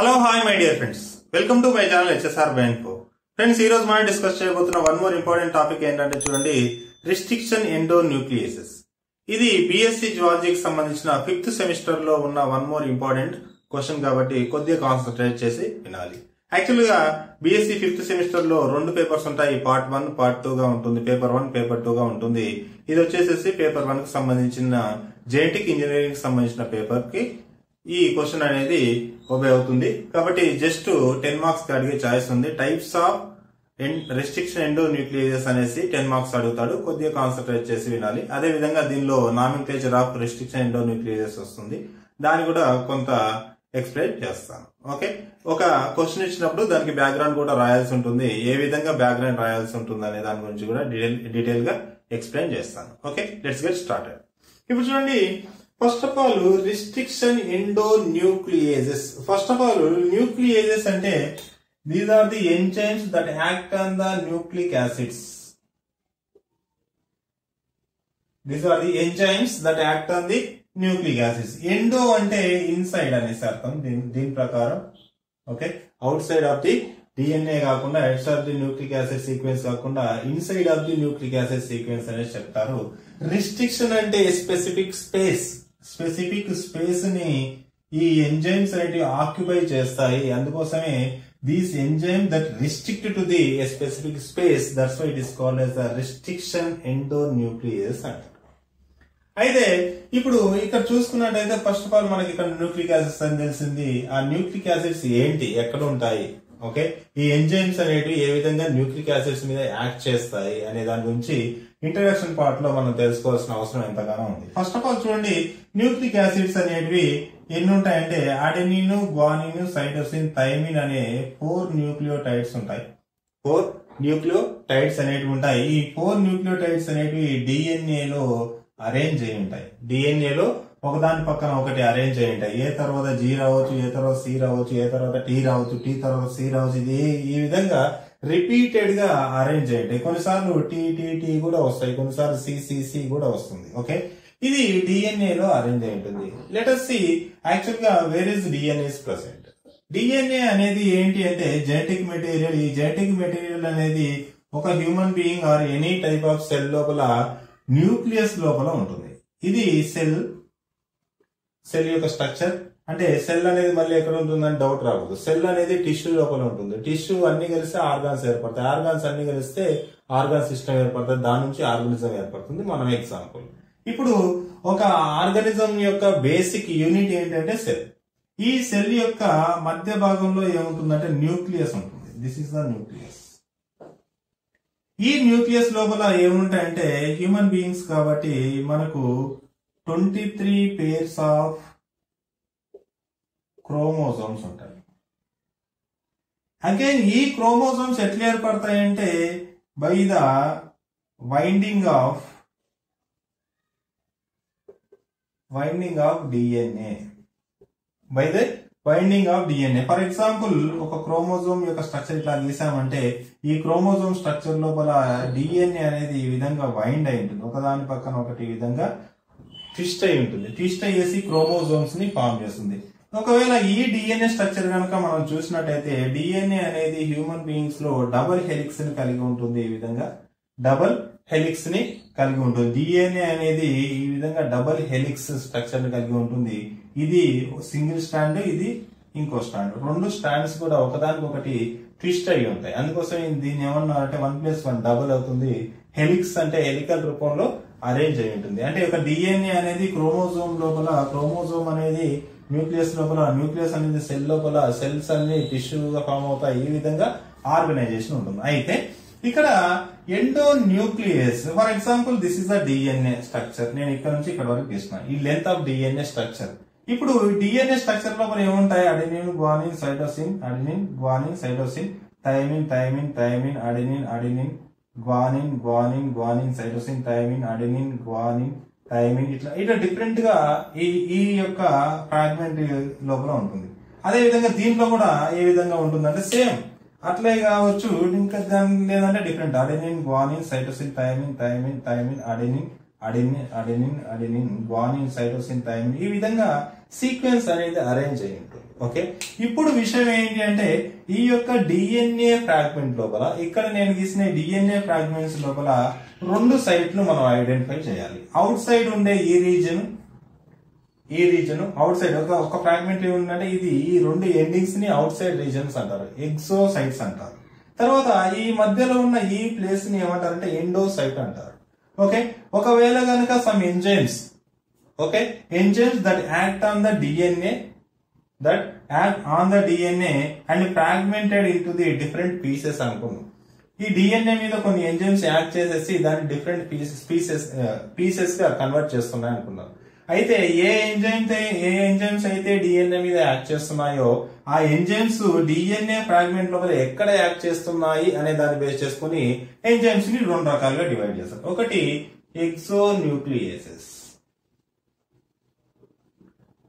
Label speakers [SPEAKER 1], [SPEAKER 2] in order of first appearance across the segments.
[SPEAKER 1] Hello hi my dear friends welcome to my channel HSR bank friends ఈ రోజు మనం discuss చేయబోతున్న one more important topic ఏంటంటే చూడండి రిస్ట్రిక్షన్ ఎండో న్యూక్లియసెస్ ఇది బీఎస్సీ జువాలజీకి సంబంధించిన ఫిఫ్త్ సెమిస్టర్లో ఉన్న వన్ మోర్ ఇంపార్టెంట్ క్వశ్చన్ కాబట్టి కొద్దిగా కాన్సన్ట్రేట్ చేసి వినాలి. యాక్చువల్గా ఫిఫ్త్ సెమిస్టర్లో రెండు పేపర్స్ ఉంటాయి. పార్ట్ వన్ పార్ట్ టూ గా ఉంటుంది. పేపర్ వన్ పేపర్ టూ గా ఉంటుంది. ఇది వచ్చేసేసి పేపర్ వన్కి సంబంధించిన జెనెటిక్ ఇంజనీరింగ్ సంబంధించిన పేపర్కి ఈ క్వశ్చన్ అనేది ఒబే అవుతుంది. కాబట్టి జస్ట్ టెన్ మార్క్స్ అడిగే ఛాయిస్ ఉంది. Types of restriction endo nucleus అనేసి టెన్ మార్క్స్ అడుగుతాడు. కొద్దిగా కాన్సన్ట్రేట్ చేసి వినాలి. అదే విధంగా దీనిలో nomenclature of restriction endo nucleus వస్తుంది. దాన్ని కూడా కొంత ఎక్స్ప్లెయిన్ చేస్తాను. ఓకే? ఒక క్వశ్చన్ ఇచ్చినప్పుడు దానికి బ్యాక్గ్రౌండ్ కూడా రాయాల్సి ఉంటుంది. ఏ విధంగా బ్యాక్గ్రౌండ్ రాయాల్సి ఉంటుంది అనే దాని గురించి కూడా డీటెయిల్గా ఎక్స్ప్లెయిన్ చేస్తాను. ఓకే? లెట్స్ గెట్ స్టార్టెడ్ ఇప్పుడు చూడండి first of all restriction endonucleases first of all nucleases అంటే these are the enzymes that act on the nucleic acids these are the enzymes that act on the nucleic acids endo అంటే inside అనేసి అర్థం దీని దీని ప్రకారం. Okay outside of the DNA కాకుండా heads of the nucleic acid sequence కాకుండా inside of the nucleic acid sequence అనేది చెప్తారు. రిస్ట్రిక్షన్ అంటే స్పెసిఫిక్ స్పేస్ స్పెసిఫిక్ స్పేస్ని ఈ ఎంజైమ్స్ అనేటివి ఆక్యుపై చేస్తాయి. అందుకోసమే these enzyme that restrict to the specific space that's why it is called as the restriction endonuclease అంట. అయితే ఇప్పుడు ఇక్కడ చూసుకున్నట్టయితే ఫస్ట్ ఆఫ్ ఆల్ మనకి ఇక్కడ న్యూక్లిక్ యాసిడ్స్ అని తెలిసింది. ఆ న్యూక్లిక్ యాసిడ్స్ ఏంటి? ఎక్కడ ఉంటాయి? ఓకే ఈ ఎంజైమ్స్ అనేటివి ఏ విధంగా న్యూక్లిక్ యాసిడ్స్ మీద యాక్ట్ చేస్తాయి? అనే దాని గురించి ఇంట్రడక్షన్ పార్ట్లో మనం తెలుసుకోవాల్సిన అవసరం ఎంతగానో ఉంది. ఫస్ట్ ఆఫ్ ఆల్ చూడండి న్యూక్లిక్ యాసిడ్స్ అనేటివి ఎన్ని ఉంటాయంటే అడెనిన్ గ్వానిన్ సైటోసిన్ థైమిన్ అనే ఫోర్ న్యూక్లియోటైడ్స్ ఉంటాయి. ఫోర్ న్యూక్లియోటైడ్స్ అనేటివి ఉంటాయి. ఈ ఫోర్ న్యూక్లియోటైడ్స్ అనేటివి డిఎన్ఏ లో అరేంజ్ అయి ఉంటాయి. డిఎన్ఏ లో ఒకదాని పక్కన ఒకటి అరేంజ్ అయి ఉంటాయి. ఏ తర్వాత జీ రావచ్చు ఏ తర్వాత సి రావచ్చు ఏ తర్వాత టీ రావచ్చు టీ తర్వాత సి రావచ్చు. ఇది ఈ విధంగా రిపీటెడ్గా అరేంజ్ అయి ఉంటాయి కొన్నిసార్లు టీటీటీ కూడా వస్తాయి. కొన్నిసార్లు సిసిసి కూడా వస్తుంది. ఓకే ఇది డిఎన్ఏ లో అరేంజ్ అయి ఉంటుంది. లెటర్ సి యాక్చువల్గా where is DNAs present DNA అనేది ఏంటి అంటే జెనెటిక్ మెటీరియల్ ఈ జెనెటిక్ మెటీరియల్ అనేది ఒక human being or any type of cell లోపల న్యూక్లియస్ లోపల ఉంటుంది. ఇది సెల్ సెల్ యొక్క స్ట్రక్చర్ అంటే సెల్ అనేది మళ్ళీ ఎక్కడ ఉంటుందని డౌట్ రాకూడదు. సెల్ అనేది టిష్యూ లోపల ఉంటుంది. టిష్యూ అన్ని కలిస్తే ఆర్గాన్స్ ఏర్పడతాయి. ఆర్గాన్స్ అన్ని కలిస్తే ఆర్గాన్ సిస్టమ్ ఏర్పడుతుంది దాని నుంచి ఆర్గనిజం ఏర్పడుతుంది. మనం ఎగ్జాంపుల్ ఇప్పుడు ఒక ఆర్గానిజం యొక్క బేసిక్ యూనిట్ ఏంటంటే సెల్. ఈ సెల్ యొక్క మధ్య భాగంలో ఏముంటుందంటే న్యూక్లియస్ ఉంటుంది. దిస్ ఇస్ ద న్యూక్లియస్ ఈ న్యూక్లియస్ లోపల ఏముంటాయంటే హ్యూమన్ బీయింగ్స్ కాబట్టి మనకు twenty three pairs of chromosomes ఉంటాయి. అగైన్ ఈ క్రోమోజోమ్స్ ఎట్లా ఏర్పడతాయంటే by the winding of winding of DNA by the winding of DNA for example ఒక క్రోమోజోమ్ యొక్క స్ట్రక్చర్ ఇట్లా గీసామంటే ఈ క్రోమోజోమ్ స్ట్రక్చర్ లోపల డిఎన్ఏ అనేది ఈ విధంగా వైండ్ అయి ఉంటుంది. ఒకదాని పక్కన ఒకటి విధంగా ట్విస్ట్ అయి ఉంటుంది. ట్విస్ట్ అయ్యేసి క్రోమోజోమ్స్ని ఫామ్ చేస్తుంది. ఒకవేళ ఈ డిఎన్ఏ స్ట్రక్చర్ కనుక మనం చూసినట్టయితే డిఎన్ఏ అనేది హ్యూమన్ బీయింగ్స్లో డబల్ హెలిక్స్ని కలిగి ఉంటుంది ఈ విధంగా. డబల్ హెలిక్స్ని కలిగి ఉంటుంది. డిఎన్ఏ అనేది ఈ విధంగా డబల్ హెలిక్స్ స్ట్రక్చర్ని కలిగి ఉంటుంది. ఇది సింగిల్ స్టాండ్ ఇది ఇంకో స్టాండ్ రెండు స్టాండ్స్ కూడా ఒకదానికి ఒకటి ట్విస్ట్ అయి ఉంటాయి. అందుకోసం దీన్ని ఏమన్నా అంటే వన్ ప్లస్ వన్ డబుల్ అవుతుంది. హెలిక్స్ అంటే హెలికల్ రూపంలో అరేంజ్ అయి ఉంటుంది. అంటే ఒక డిఎన్ఏ అనేది క్రోమోజోమ్ లోపల క్రోమోజోమ్ అనేది న్యూక్లియస్ లోపల న్యూక్లియస్ అనేది సెల్ లోపల సెల్స్ అన్ని టిష్యూగా ఫామ్ అవుతాయి. ఈ విధంగా ఆర్గనైజేషన్ ఉంటుంది. అయితే ఇక్కడ endonuclease for example this is the DNA structure నేను ఇక్కడ నుంచి ఇక్కడ వరకు తీసుకున్నాను. ఈ లెంత్ ఆఫ్ డిఎన్ఏ స్ట్రక్చర్ ఇప్పుడు డిఎన్ఏ స్ట్రక్చర్ లోపల ఏముంటాయి? Adenine guanine cytosine adenine guanine cytosine thymine thymine thymine adenine adenine guanine guanine guanine cytosine thymine adenine guanine thymine ఇట్లా ఇట్లా డిఫరెంట్గా ఈ ఈ యొక్క ఫ్రాగ్మెంట్ లోపల ఉంటుంది. అదే విధంగా దీంట్లో కూడా ఏ విధంగా ఉంటుందంటే సేమ్ అట్లే కావచ్చు ఇంకా దాని లేదంటే different adenine guanine cytosine thymine thymine thymine adenine adenine adenine adenine guanine cytosine thymine ఈ విధంగా సీక్వెన్స్ అనేది అరేంజ్ అయి ఉంటుంది. ఓకే? ఇప్పుడు విషయం ఏంటి అంటే ఈ యొక్క డిఎన్ఏ ఫ్రాగ్మెంట్ లోపల ఇక్కడ నేను గీసిన డిఎన్ఏ ఫ్రాగ్మెంట్స్ లోపల రెండు సైట్లు మనం ఐడెంటిఫై చేయాలి. అవుట్ సైడ్ ఉండే ఈ రీజన్ ఈ రీజన్ అవుట్ సైడ్ ఒక ఒక ఫ్రాగ్మెంట్ ఏముందంటే ఇది ఈ రెండు ఎండింగ్స్ని అవుట్ సైడ్ రీజన్స్ అంటారు. ఎగ్జో సైట్స్ అంటారు. తర్వాత ఈ మధ్యలో ఉన్న ఈ ప్లేస్ని ఏమంటారంటే ఎండో సైట్ అంటారు. ఓకే? ఒకవేళ కనుక some enzymes okay? Enzymes that act on the DNA that act on the DNA and fragmented into the different pieces అనుకున్నాం ఈ డిఎన్ఏ మీద కొన్ని ఎంజైమ్స్ యాడ్ చేసేసి దాన్ని డిఫరెంట్ పీసెస్ పీసెస్ పీసెస్గా కన్వర్ట్ చేస్తున్నాయి అనుకున్నారు అయితే ఏ ఎంజైమ్ ఏ ఎంజైమ్స్ అయితే డిఎన్ఏ మీద యాక్ట్ చేస్తున్నాయో ఆ ఎంజైమ్స్ డిఎన్ఏ ఫ్రాగ్మెంట్ లోపల ఎక్కడ యాక్ట్ చేస్తున్నాయి అనే దాన్ని బేస్ చేసుకుని ఎంజైమ్స్ని రెండు రకాలుగా డివైడ్ చేస్తారు ఒకటి ఎక్సో న్యూక్లియేసెస్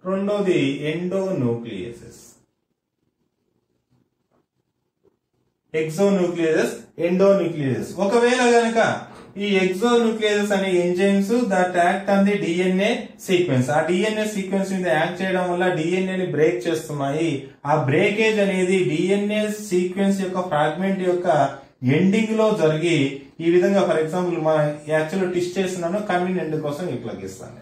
[SPEAKER 1] రెండోది endonucleases exo endonuclease ఒకవేళ గనక ఈ ఎక్సో అనే enzymes that act on the DNA sequence ఆ డిఎన్ఏ సీక్వెన్స్ మీద యాక్ట్ చేయడం వల్ల డిఎన్ఏ ని బ్రేక్ చేస్తున్నాయి. ఆ బ్రేకేజ్ అనేది డిఎన్ఏ సీక్వెన్స్ యొక్క ఫ్రాగ్మెంట్ యొక్క ఎండింగ్లో జరిగి ఈ విధంగా ఫర్ ఎగ్జాంపుల్ మనం యాక్చువల్ టిస్ట్ చేస్తున్నాను కమింగ్ ఎండ్ కోసం ఇట్లా గీస్తాను.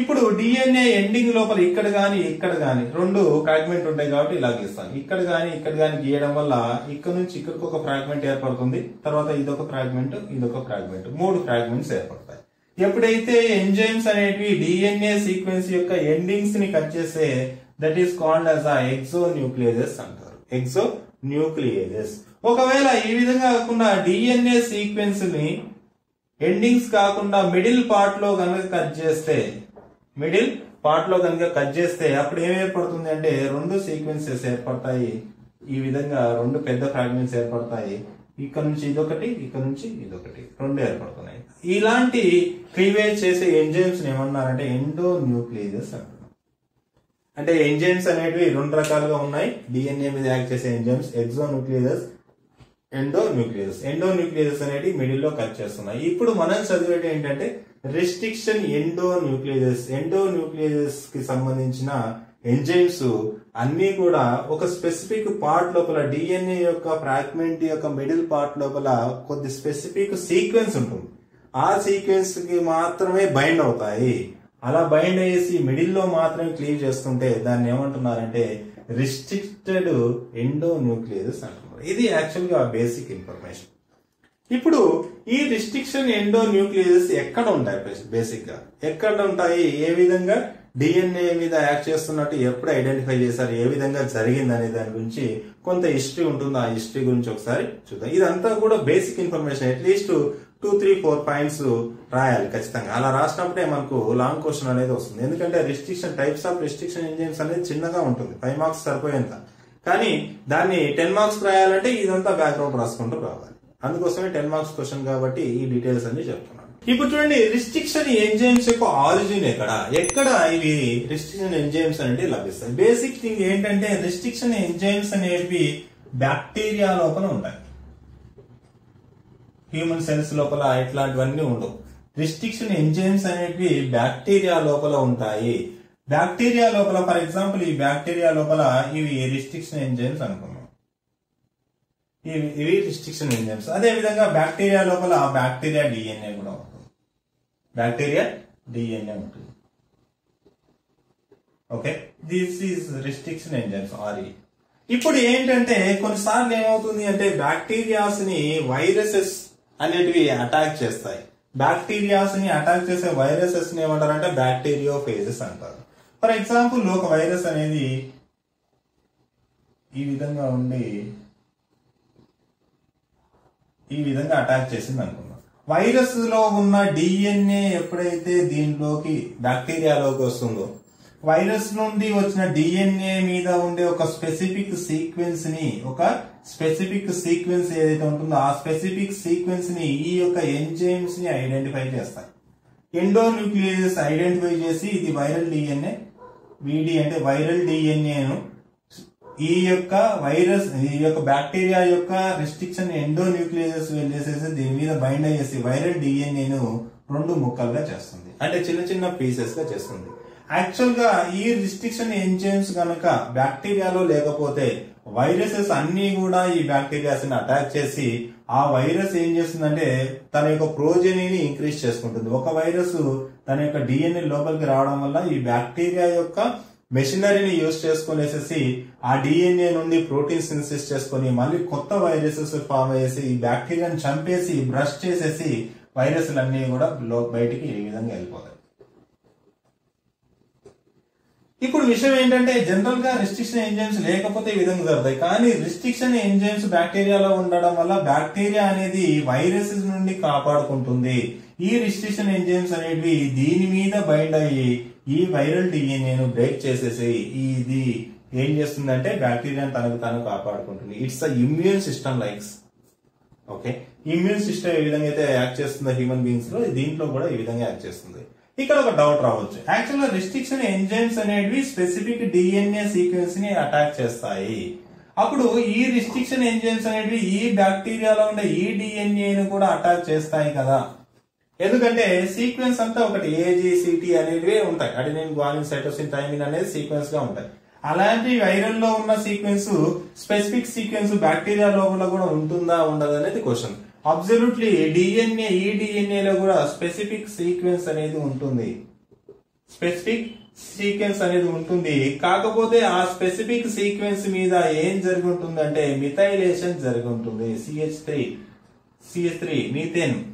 [SPEAKER 1] ఇప్పుడు డిఎన్ఏ ఎండింగ్ లోపల ఇక్కడ గాని ఇక్కడ గాని రెండు ఫ్రాగ్మెంట్ ఉంటాయి కాబట్టి ఇలా గీస్తాను. ఇక్కడ గాని ఇక్కడ గాని గీయడం వల్ల ఇక్కడ నుంచి ఇక్కడికి ఒక ఫ్రాగ్మెంట్ ఏర్పడుతుంది తర్వాత ఇదొక ఫ్రాగ్మెంట్ ఇదొక ఫ్రాగ్మెంట్ మూడు ఫ్రాగ్మెంట్స్ ఏర్పడతాయి. ఎప్పుడైతే ఎంజైమ్స్ అనేటివి డిఎన్ఏ సీక్వెన్స్ యొక్క ఎండింగ్స్ని కట్ చేస్తే దట్ ఈస్ కాల్డ్ అస్ ఆ ఎక్సో న్యూక్లియజెస్ అంటారు. ఎక్సో న్యూక్లియజెస్ ఒకవేళ ఈ విధంగా కాకుండా డిఎన్ఏ సీక్వెన్స్ని ఎండింగ్స్ కాకుండా మిడిల్ పార్ట్లో కనుక కట్ చేస్తే మిడిల్ పార్ట్లో కనుక కట్ చేస్తే అప్పుడు ఏం ఏర్పడుతుంది అంటే రెండు సీక్వెన్సెస్ ఏర్పడతాయి. ఈ విధంగా రెండు పెద్ద ఫ్రాగ్మెంట్స్ ఏర్పడతాయి. ఇక్కడ నుంచి ఇదొకటి ఇక్కడ నుంచి ఇదొకటి. రెండు ఏర్పడుతున్నాయి. ఇలాంటి క్లీవేజ్ చేసే ఎంజైమ్స్ ఏమన్నారంటే ఎండో న్యూక్లియస్ అంటున్నారు. అంటే ఎంజైమ్స్ అనేటివి రెండు రకాలుగా ఉన్నాయి. డిఎన్ఏ మీద యాక్ట్ చేసే enzymes exonuclease endo nucleus endo nucleus అనేటివి మిడిల్లో కట్ చేస్తున్నాయి. ఇప్పుడు మనం చదివేది ఏంటంటే రెస్ట్రిక్షన్ ఎండో న్యూక్లియస్ ఎండో న్యూక్లియస్కి సంబంధించిన ఎంజైమ్స్ అన్ని కూడా ఒక స్పెసిఫిక్ పార్ట్ లోపల డిఎన్ఏ యొక్క ఫ్రాగ్మెంట్ యొక్క మిడిల్ పార్ట్ లోపల కొద్ది స్పెసిఫిక్ సీక్వెన్స్ ఉంటుంది. ఆ సీక్వెన్స్కి మాత్రమే బైండ్ అవుతాయి. అలా బైండ్ అయ్యేసి మిడిల్లో మాత్రమే క్లీవ్ చేస్తుంటే దాన్ని ఏమంటున్నారంటే రిస్ట్రిక్టెడ్ ఎండో న్యూక్లియస్ అంటున్నారు. ఇది యాక్చువల్గా బేసిక్ ఇన్ఫర్మేషన్. ఇప్పుడు ఈ రిస్ట్రిక్షన్ ఎండో న్యూక్లియస్ ఎక్కడ ఉంటాయి బేసిక్గా ఎక్కడ ఉంటాయి? ఏ విధంగా? డిఎన్ఏ మీద యాక్ట్ చేస్తున్నట్టు ఎప్పుడు ఐడెంటిఫై చేశారు? ఏ విధంగా జరిగింది అనే దాని గురించి కొంత హిస్టరీ ఉంటుంది? ఆ హిస్టరీ గురించి ఒకసారి చూద్దాం. ఇదంతా కూడా basic information at least two three four points రాయాలి ఖచ్చితంగా. అలా రాసినప్పుడే మనకు లాంగ్ క్వశ్చన్ అనేది వస్తుంది. ఎందుకంటే restriction types of restriction enzymes అనేది చిన్నగా ఉంటుంది. ఫైవ్ మార్క్స్ సరిపోయేంత. కానీ దాన్ని టెన్ మార్క్స్ రాయాలంటే ఇదంతా బ్యాక్గ్రౌండ్ రాసుకుంటూ రావాలి. అందుకోసమే టెన్ మార్క్స్ క్వశ్చన్ కాబట్టి ఈ డీటెయిల్స్ అన్ని చెప్తున్నాను. ఇప్పుడు చూడండి రిస్ట్రిక్షన్ ఎంజైమ్స్ యొక్క ఆరిజిన్ ఎక్కడ? ఎక్కడ ఇవి రిస్ట్రిక్షన్ ఎంజైమ్స్ అనేవి లభిస్తాయి? బేసిక్ థింగ్ ఏంటంటే రిస్ట్రిక్షన్ ఎంజైమ్స్ అనేవి బ్యాక్టీరియా లోపల ఉంటాయి. హ్యూమన్ సెల్స్ లోపల ఇట్లాంటివన్నీ ఉండవు. రిస్ట్రిక్షన్ ఎంజైమ్స్ అనేవి బ్యాక్టీరియా లోపల ఉంటాయి. బ్యాక్టీరియా లోపల ఫర్ ఎగ్జాంపుల్ ఈ బ్యాక్టీరియా లోపల ఇవి రిస్ట్రిక్షన్ ఎంజైమ్స్ అనుకుంటాం ఇవి ఇవి రిస్ట్రిక్షన్ ఎంజైమ్స్ అదే విధంగా బ్యాక్టీరియా లోపల బ్యాక్టీరియా డిఎన్ఏ కూడా ఉంటుంది. బ్యాక్టీరియా డిఎన్ఏ ఉంటుంది. Okay? This is restriction enzymes RE ఇప్పుడు ఏంటంటే కొన్నిసార్లు ఏమవుతుంది అంటే బ్యాక్టీరియాస్ని వైరసెస్ అనేటివి అటాక్ చేస్తాయి. బ్యాక్టీరియాస్ని అటాక్ చేసే వైరసెస్ని ఏమంటారంటే బ్యాక్టీరియో ఫేజెస్ అంటారు. ఫర్ ఎగ్జాంపుల్ ఒక వైరస్ అనేది ఈ విధంగా ఉండి ఈ విధంగా అటాక్ చేసింది అనుకుందాం వైరస్లో ఉన్న డిఎన్ఏ ఎప్పుడైతే దీంట్లోకి బ్యాక్టీరియాలోకి వస్తుందో వైరస్ నుండి వచ్చిన డిఎన్ఏ మీద ఉండే ఒక స్పెసిఫిక్ సీక్వెన్స్ని ఒక స్పెసిఫిక్ సీక్వెన్స్ ఏదైతే ఉంటుందో ఆ స్పెసిఫిక్ సీక్వెన్స్ని ఈ యొక్క ఎంజైమ్స్ని ఐడెంటిఫై చేస్తాయి. ఎండో న్యూక్లియస్ ఐడెంటిఫై చేసి ఇది వైరల్ డిఎన్ఏ విడి అంటే వైరల్ డిఎన్ఏను ఈ యొక్క వైరస్ ఈ యొక్క బ్యాక్టీరియా యొక్క రెస్ట్రిక్షన్ ఎండో న్యూక్లియస్ వెళ్ళేసేసి దీని మీద బైండ్ అయ్యేసి వైరల్ డిఎన్ఏను రెండు ముక్కలుగా చేస్తుంది. అంటే చిన్న చిన్న పీసెస్గా చేస్తుంది. యాక్చువల్గా ఈ రిస్ట్రిక్షన్ ఎంజైమ్స్ కనుక బ్యాక్టీరియాలో లేకపోతే వైరసెస్ అన్ని కూడా ఈ బ్యాక్టీరియాస్ని అటాక్ చేసి ఆ వైరస్ ఏం చేస్తుందంటే తన యొక్క ప్రోజెనీని ఇంక్రీజ్ చేసుకుంటుంది ఒక వైరస్ తన యొక్క డిఎన్ఏ లోపలికి రావడం వల్ల ఈ బ్యాక్టీరియా యొక్క మెషినరీని యూజ్ చేసుకునేసేసి ఆ డిఎన్ఏ నుండి ప్రోటీన్ సిన్సిస్ చేసుకొని మళ్ళీ కొత్త వైరసెస్ ఫామ్ అయ్యేసి ఈ బ్యాక్టీరియాని చంపేసి బ్రష్ చేసేసి వైరస్లు అన్నీ కూడా లో- బయటికి ఈ విధంగా వెళ్ళిపోతాయి. ఇప్పుడు విషయం ఏంటంటే జనరల్గా రిస్ట్రిక్షన్ ఎంజైమ్స్ లేకపోతే ఈ విధంగా జరుగుతాయి. కానీ రిస్ట్రిక్షన్ ఎంజైమ్స్ బ్యాక్టీరియాలో ఉండడం వల్ల బ్యాక్టీరియా అనేది వైరసెస్ నుండి కాపాడుకుంటుంది. ఈ రిస్ట్రిక్షన్ ఎంజైమ్స్ అనేవి దీని మీద బైండ్ అయ్యి ఈ వైరల్ డిఎన్ఏను బ్రేక్ చేసేసి ఇది ఏం చేస్తుందంటే బ్యాక్టీరియాని తనకు తాను కాపాడుకుంటుంది. It's a immune system likes okay immune system ఏ విధంగా అయితే యాక్ట్ చేస్తుందో హ్యూమన్ బీయింగ్స్లో దీంట్లో కూడా ఈ విధంగా యాక్ట్ చేస్తుంది. ఇక్కడ ఒక డౌట్ రావచ్చు. యాక్చువల్గా రిస్ట్రిక్షన్ ఎంజైమ్స్ అనేవి స్పెసిఫిక్ డిఎన్ఏ సీక్వెన్స్ని అటాక్ చేస్తాయి. అప్పుడు ఈ రిస్ట్రిక్షన్ ఎంజైమ్స్ అనేవి ఈ బ్యాక్టీరియాలో ఉండే ఈ డిఎన్ఏను కూడా అటాక్ చేస్తాయి కదా. ఎందుకంటే సీక్వెన్స్ అంతా ఒకటి ఏజీ సిటీ అనేవి ఉంటాయి. అడినిన్ గ్వాలిన్ సైటోసిన్ థైమిన్ అనేది సీక్వెన్స్గా ఉంటాయి. అలాంటి వైరల్లో ఉన్న సీక్వెన్స్ స్పెసిఫిక్ సీక్వెన్స్ బ్యాక్టీరియా లోపల కూడా ఉంటుందా ఉండదు అనేది క్వశ్చన్. అబ్సల్యూట్లీ డిఎన్ఏ ఈ డిఎన్ఏ లో కూడా స్పెసిఫిక్ సీక్వెన్స్ అనేది ఉంటుంది. స్పెసిఫిక్ సీక్వెన్స్ అనేది ఉంటుంది. కాకపోతే ఆ స్పెసిఫిక్ సీక్వెన్స్ మీద ఏం జరిగి మిథైలేషన్ జరిగి ఉంటుంది CH three CH three methane.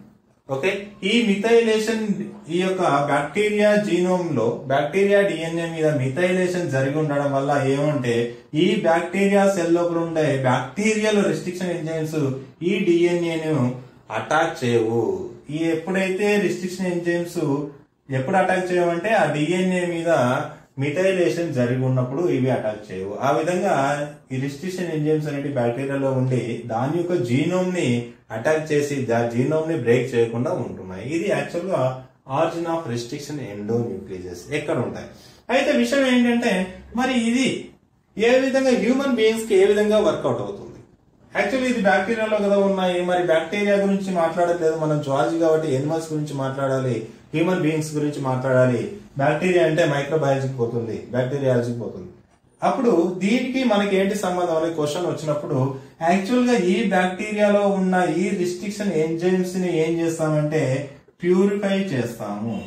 [SPEAKER 1] Okay? ఈ మిథైలేషన్ ఈ యొక్క బ్యాక్టీరియా జీనోమ్లో బ్యాక్టీరియా డిఎన్ఏ మీద మిథైలేషన్ జరిగి ఉండడం వల్ల ఏమంటే ఈ బ్యాక్టీరియా సెల్ లోపల ఉండే బ్యాక్టీరియల్ రెస్ట్రిక్షన్ ఎంజైమ్స్ ఈ డిఎన్ఏను అటాక్ చేయవు. ఈ ఎప్పుడైతే రిస్ట్రిక్షన్ ఎంజైమ్స్ ఎప్పుడు అటాక్ చేయమంటే ఆ డిఎన్ఏ మీద మిథైలేషన్ జరిగి ఉన్నప్పుడు ఇవి అటాక్ చేయవు. ఆ విధంగా ఈ రిస్ట్రిక్షన్ ఎంజైమ్స్ అనేవి బ్యాక్టీరియాలో ఉండి దాని యొక్క జీనోమ్ని అటాక్ చేసి దాని జీనోమ్ని బ్రేక్ చేయకుండా ఉంటున్నాయి. ఇది యాక్చువల్గా origin of restriction endonuclease ఎక్కడ ఉంటాయి అయితే విషయం ఏంటంటే మరి ఇది ఏ విధంగా హ్యూమన్ బీయింగ్స్కి ఏ విధంగా వర్కౌట్ అవుతుంది? యాక్చువల్లీ ఇది బ్యాక్టీరియాలో కదా ఉన్నాయి. మరి బ్యాక్టీరియా గురించి మాట్లాడట్లేదు. మనం జువాలజీ కాబట్టి ఎనిమల్స్ గురించి మాట్లాడాలి. హ్యూమన్ బీయింగ్స్ గురించి మాట్లాడాలి. బ్యాక్టీరియా అంటే మైక్రోబయాలజీకి పోతుంది. బ్యాక్టీరియాలజీకి పోతుంది. అప్పుడు దీనికి మనకి ఏంటి సంబంధం అనే క్వశ్చన్ వచ్చినప్పుడు యాక్చువల్గా ఈ బ్యాక్టీరియాలో ఉన్న ఈ రిస్ట్రిక్షన్ ఎంజైమ్స్ని ఏం చేస్తామంటే ప్యూరిఫై చేస్తాము.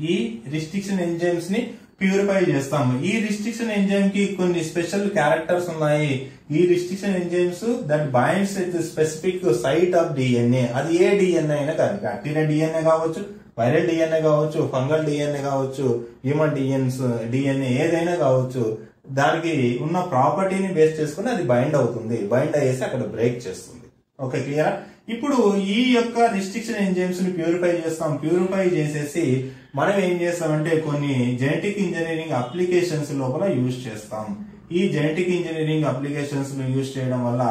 [SPEAKER 1] ఈ రిస్ట్రిక్షన్ ఎంజైమ్స్ని ప్యూరిఫై చేస్తాము. ఈ రిస్ట్రిక్షన్ ఎంజైమ్కి కొన్ని స్పెషల్ క్యారెక్టర్స్ ఉన్నాయి. ఈ restriction enzymes that binds with specific site of DNA అది ఏ డిఎన్ఏ అయినా కాదు. బ్యాక్టీరియా డిఎన్ఏ కావచ్చు వైరల్ డిఎన్ఏ కావచ్చు ఫంగల్ డిఎన్ఏ కావచ్చు హ్యూమన్ డిఎన్స్ డిఎన్ఏ ఏదైనా కావచ్చు. దానికి ఉన్న ప్రాపర్టీని బేస్ చేసుకుని అది బైండ్ అవుతుంది. బైండ్ అయ్యేసి అక్కడ బ్రేక్ చేస్తుంది. ఓకే క్లియరా ఇప్పుడు ఈ యొక్క రిస్ట్రిక్షన్ ఎంజైమ్స్ని ప్యూరిఫై చేస్తాం. ప్యూరిఫై చేసేసి మనం ఏం చేస్తామంటే కొన్ని జెనెటిక్ ఇంజనీరింగ్ అప్లికేషన్స్ లోపల యూజ్ చేస్తాం. ఈ జెనెటిక్ ఇంజనీరింగ్ అప్లికేషన్స్ను యూజ్ చేయడం వల్ల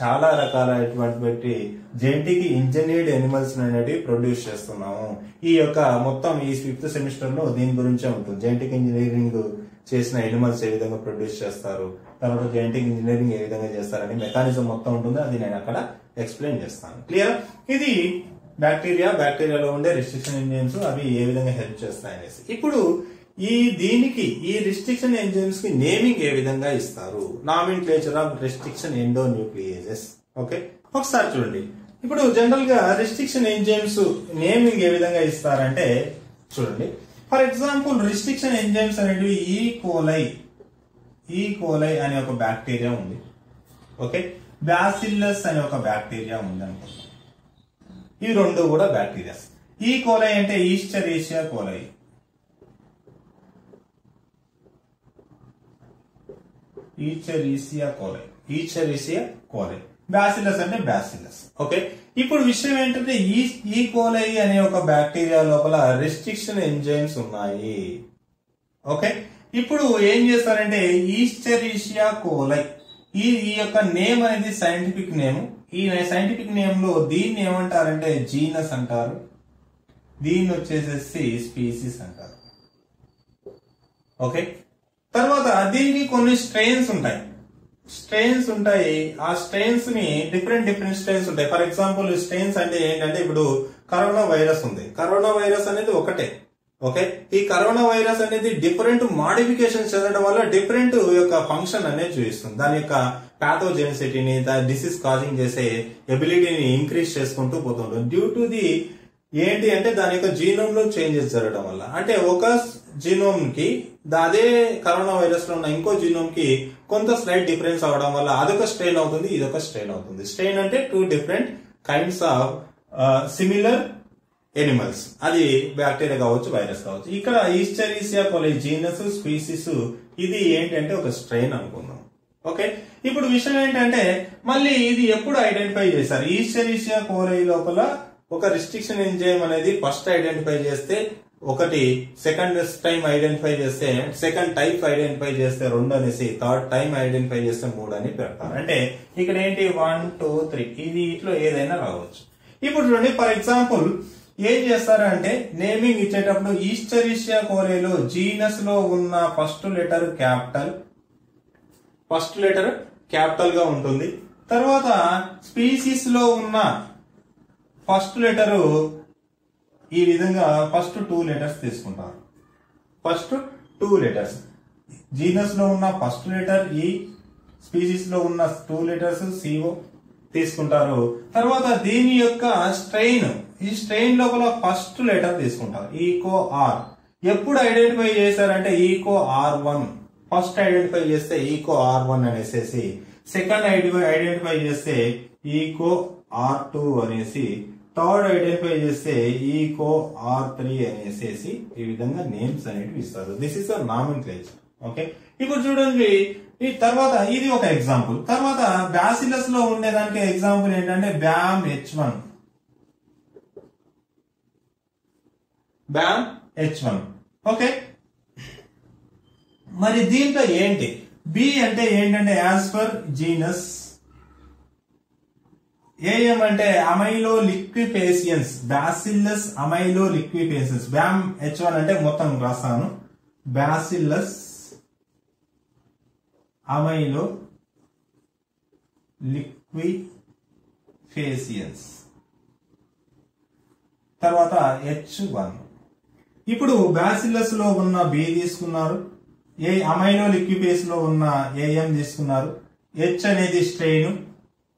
[SPEAKER 1] చాలా రకాలైనటువంటి జెనెటిక్ ఇంజనీర్డ్ ఎనిమల్స్ అనేవి ప్రొడ్యూస్ చేస్తున్నాము. ఈ యొక్క మొత్తం ఈ ఫిఫ్త్ సెమిస్టర్లో దీని గురించే ఉంటుంది. జెనెటిక్ ఇంజనీరింగ్ చేసిన ఎనిమల్స్ ఏ విధంగా ప్రొడ్యూస్ చేస్తారు? తర్వాత జెనెటిక్ ఇంజనీరింగ్ ఏ విధంగా చేస్తారని మెకానిజం మొత్తం ఉంటుంది. అది నేను అక్కడ ఎక్స్ప్లెయిన్ చేస్తాను. క్లియర్ ఇది బ్యాక్టీరియా బ్యాక్టీరియాలో ఉండే రిస్ట్రిక్షన్ ఎంజైమ్స్ అవి ఏ విధంగా హెల్ప్ చేస్తాయి అనేసి ఇప్పుడు ఈ దీనికి ఈ రిస్ట్రిక్షన్ ఎంజైమ్స్కి నేమింగ్ ఏ విధంగా ఇస్తారు? Nomenclature of restriction endonucleases okay ఒకసారి చూడండి. ఇప్పుడు జనరల్గా రిస్ట్రిక్షన్ ఎంజైమ్స్ నేమింగ్ ఏ విధంగా ఇస్తారంటే చూడండి. ఫర్ ఎగ్జాంపుల్ రిస్ట్రిక్షన్ ఎంజైమ్స్ అనేటివి ఈ కోలై ఈ కోలై అనే ఒక బ్యాక్టీరియా ఉంది. ఓకే బ్యాసిల్లస్ అనే ఒక బ్యాక్టీరియా ఉంది ఈ రెండు కూడా బ్యాక్టీరియాస్ ఈ కోలై అంటే Escherichia coli. Escherichia coli. Escherichia coli. Bacillus అంటే బ్యాసిలస్ ఓకే ఇప్పుడు విషయం ఏంటంటే ఈ ఈ కోలై అనే ఒక బ్యాక్టీరియా లోపల రెస్ట్రిక్షన్ ఎంజైమ్స్ ఉన్నాయి. ఓకే ఇప్పుడు ఏం చేస్తారంటే ఈస్టరీషియా కోలై. ఈ ఈ యొక్క నేమ్ అనేది సైంటిఫిక్ నేమ్ ఈ సైంటిఫిక్ నేమ్లో దీన్ని ఏమంటారంటే జీనస్ అంటారు. దీన్ని వచ్చేసేసి స్పీసీస్ అంటారు. ఓకే తర్వాత దీనికి కొన్ని స్ట్రెయిన్స్ ఉంటాయి. స్ట్రెయిన్స్ ఉంటాయి. ఆ స్ట్రెయిన్స్ని డిఫరెంట్ డిఫరెంట్ స్ట్రెయిన్స్ ఉంటాయి. ఫర్ ఎగ్జాంపుల్ స్ట్రెయిన్స్ అంటే ఏంటంటే ఇప్పుడు కరోనా వైరస్ ఉంది. కరోనా వైరస్ అనేది ఒకటే. ఓకే? ఈ కరోనా వైరస్ అనేది డిఫరెంట్ మాడిఫికేషన్ చెందడం వల్ల డిఫరెంట్ యొక్క ఫంక్షన్ అనేది చూపిస్తుంది. దాని యొక్క పాథోజెనిసిటీని డిసీజ్ కాజింగ్ చేసే ఎబిలిటీని ఇంక్రీజ్ చేసుకుంటూ పోతుంటుంది. డ్యూ టు ది ఏంటి అంటే దాని యొక్క జీనోమ్లో చేంజెస్ జరగడం వల్ల. అంటే ఒక జీనోమ్కి దా- అదే కరోనా వైరస్లో ఉన్న ఇంకో జీనోమ్కి కొంత స్లైట్ డిఫరెన్స్ అవడం వల్ల అదొక స్ట్రెయిన్ అవుతుంది ఇదొక స్ట్రెయిన్ అవుతుంది. స్ట్రెయిన్ అంటే two different kinds of similar animals అది బ్యాక్టీరియా కావచ్చు వైరస్ కావచ్చు. ఇక్కడ ఈస్టరీసియా కొలే జీనస్ స్పీసీస్ ఇది ఏంటంటే ఒక స్ట్రెయిన్ అనుకుందాం. ఓకే ఇప్పుడు విషయం ఏంటంటే మళ్ళీ ఇది ఎప్పుడు ఐడెంటిఫై చేశారు? ఈస్టరీసియా కోలై లోపల ఒక రిస్ట్రిక్షన్ ఎంజైమ్ అనేది ఫస్ట్ ఐడెంటిఫై చేస్తే ఒకటి సెకండ్ టైం ఐడెంటిఫై చేస్తే సెకండ్ టైప్ ఐడెంటిఫై చేస్తే రెండు అనేసి థర్డ్ టైం ఐడెంటిఫై చేస్తే మూడు అని పెడతారు. అంటే ఇక్కడ ఏంటి? వన్ టూ త్రీ ఇది ఇట్లా ఏదైనా రావచ్చు. ఇప్పుడు చూడండి ఫర్ ఎగ్జాంపుల్ ఏం చేస్తారంటే నేమింగ్ ఇచ్చేటప్పుడు ఈస్టరిషియా కోరేలో జీనస్లో ఉన్న first letter capital first letter క్యాపిటల్గా ఉంటుంది. తర్వాత స్పీసీస్లో ఉన్న ఫస్ట్ లెటరు ఈ విధంగా ఫస్ట్ టూ లెటర్స్ తీసుకుంటారు. ఫస్ట్ టూ లెటర్స్ జీనస్లో ఉన్న ఫస్ట్ లెటర్ ఈ స్పీసీస్లో ఉన్న టూ లెటర్స్ సిఓ తీసుకుంటారు. తర్వాత దీని యొక్క స్ట్రెయిన్ ఈ స్ట్రెయిన్ లోపల ఫస్ట్ లెటర్ తీసుకుంటారు ఈకో ఆర్ ఎప్పుడు ఐడెంటిఫై చేశారంటే Eco R one first identify చేస్తే ఈకో ఆర్ వన్ అనేసి సెకండ్ ఐడెంటిఫై చేస్తే ఈకో ఆర్ టూ అనేసి థర్డ్ ఐడెంటిఫై చేస్తే ఈకో ఆర్ త్రీ అనేసి ఈ విధంగా నేమ్స్ అనేటివి ఇస్తారు. దిస్ ఇస్ అ నామిన్ ఓకే ఇప్పుడు చూడండి ఈ తర్వాత ఇది ఒక ఎగ్జాంపుల్ తర్వాత బ్యాసిలస్లో ఉండేదానికి ఎగ్జాంపుల్ ఏంటంటే Bam H one Bam H one okay మరి దీంట్లో ఏంటి? బి అంటే ఏంటంటే యాజ్ పర్ జీనస్ ఏఎం అంటే amyloliquefaciens bacillus amyloliquefaciens Bam H one అంటే మొత్తం రాస్తాను. బ్యాసిల్లస్ అమైలో లిక్విఫేసియన్స్ తర్వాత హెచ్ వన్ ఇప్పుడు బ్యాసిల్లస్లో ఉన్న బి తీసుకున్నారు. ఏ అమైలో లిక్విఫేస్లో ఉన్న ఏఎం తీసుకున్నారు. హెచ్ అనేది స్ట్రెయిన్.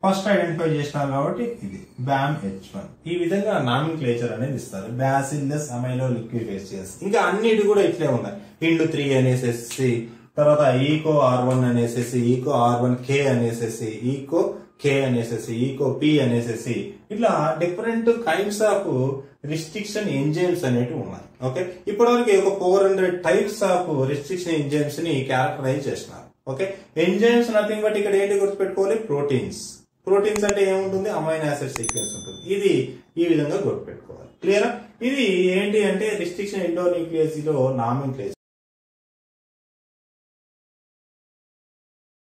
[SPEAKER 1] ఫస్ట్ ఐడెంటిఫై చేసినారు కాబట్టి ఇది బ్యామ్ హెచ్ వన్ ఈ విధంగా నామిన్ క్లేచర్ అనేది ఇస్తారు. బ్యాసిల్లస్ అమైలో లిక్విఫేసియస్ ఇంకా అన్నిటి కూడా ఇట్లే ఉన్నాయి. ఇండు త్రీ అనేసేసి తర్వాత ఈకో ఆర్ వన్ అనేసేసి ఈకో ఆర్ వన్ కే అనేసేసి ఈకో కే అనేసి ఈకో పి అనేసి ఇట్లా different kinds of restriction enzymes అనేటివి ఉన్నాయి. ఓకే ఇప్పటివరకు ఒక four hundred types of restriction ఎంజైమ్స్ని characterise చేసినారు ఓకే ఎంజైమ్స్ నథింగ్ బట్ ఇక్కడ ఏంటి గుర్తుపెట్టుకోవాలి? ప్రోటీన్స్ ప్రోటీన్స్ అంటే ఏముంటుంది? అమైన్ యాసిడ్ సీక్వెన్స్ ఉంటుంది. ఇది ఈ విధంగా గుర్తుపెట్టుకోవాలి. క్లియర్ ఇది ఏంటి అంటే రిస్ట్రిక్షన్ ఎండోన్యూక్లియస్లో నామిన్